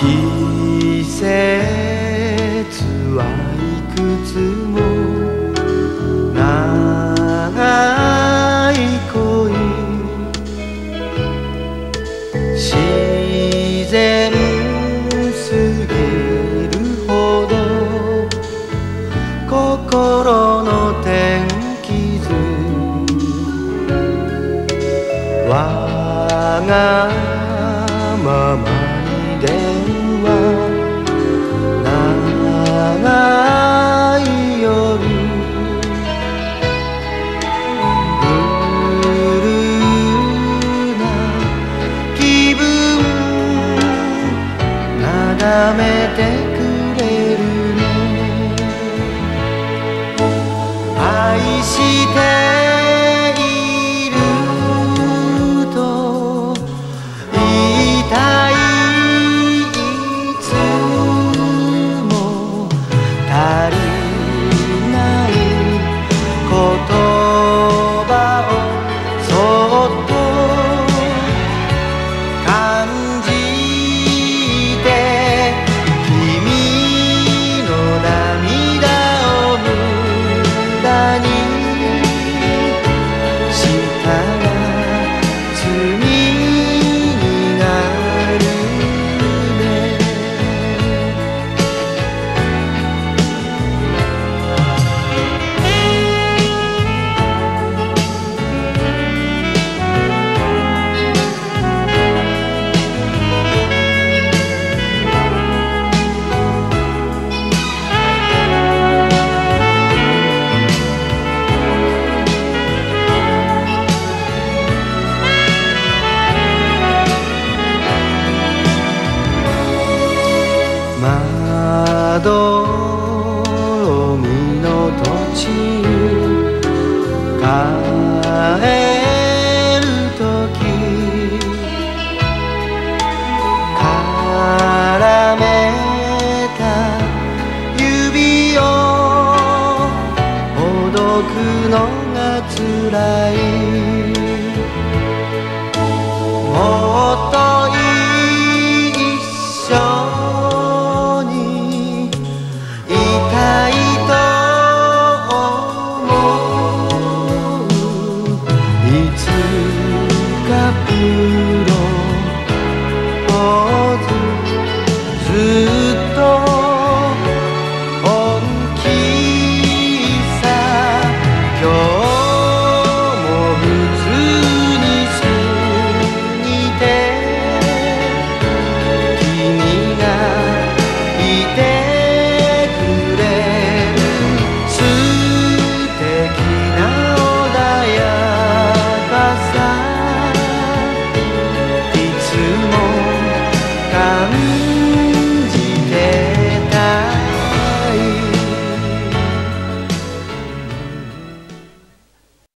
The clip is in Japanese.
季節はいくつも長い恋自然すぎるほど心の天気図我がままに出 Mírame どろみの土地帰るとき絡めた指をほどくのがつらい。